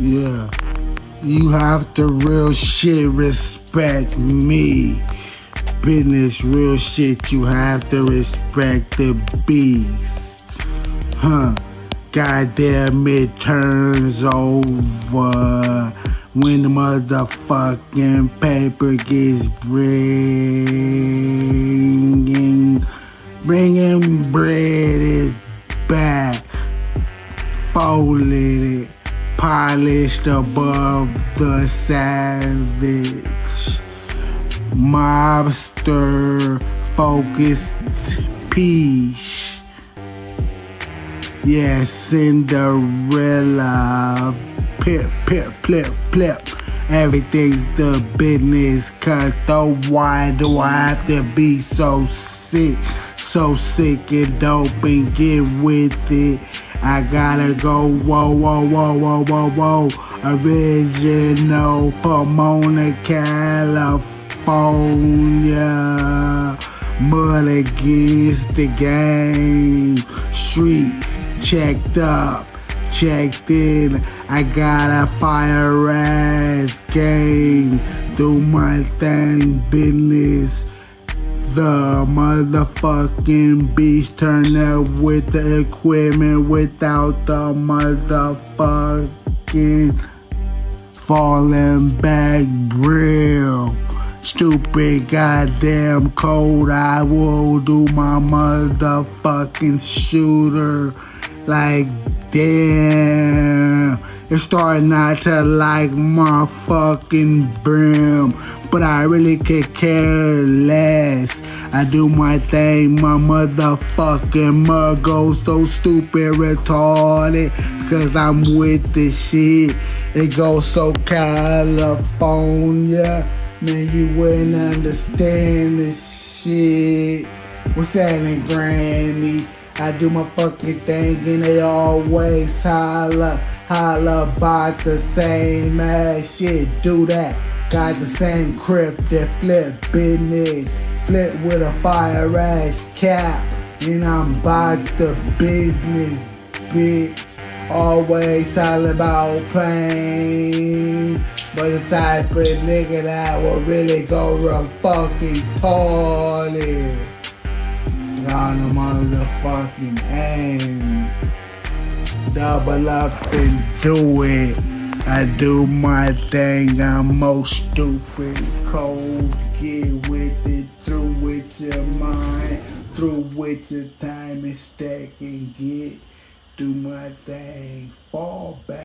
Yeah. You have to real shit respect me. Business, real shit, you have to respect the beast. Huh. Goddamn, it turns over when the motherfucking paper gets bringing, bringing bread is back, folded it, polished above the savage, mobster focused piece. Yeah, Cinderella, pip, pip, flip, flip. Everything's the business, cause though why do I have to be so sick? So sick and dope and get with it. I gotta go, whoa, whoa, whoa, whoa, whoa, whoa. Original Pomona, California. Mud against the game. Street checked up, checked in. I got a fire ass game. Do my thing, business. The motherfucking beast turn up with the equipment without the motherfucking falling back real. Stupid goddamn cold, I will do my motherfucking shooter. Like, damn. It's starting not to like my fucking brim. But I really could care less. I do my thing, my motherfucking mug goes so stupid retarded. Cause I'm with the shit. It goes so California. Man, you wouldn't understand this shit. What's happening, Granny? I do my fucking thing and they always holla, holla about the same ass shit. Do that. Got the same crib that flip business. Flip with a fire ass cap. And I'm about the business, bitch. Always all about playing. But the type of nigga that will really go real fucking toilet. On the motherfucking end. Double up and do it. I do my thing, I'm most stupid, cold. Get with it, through with your mind, through with your time and stack and get. Do my thing. Fall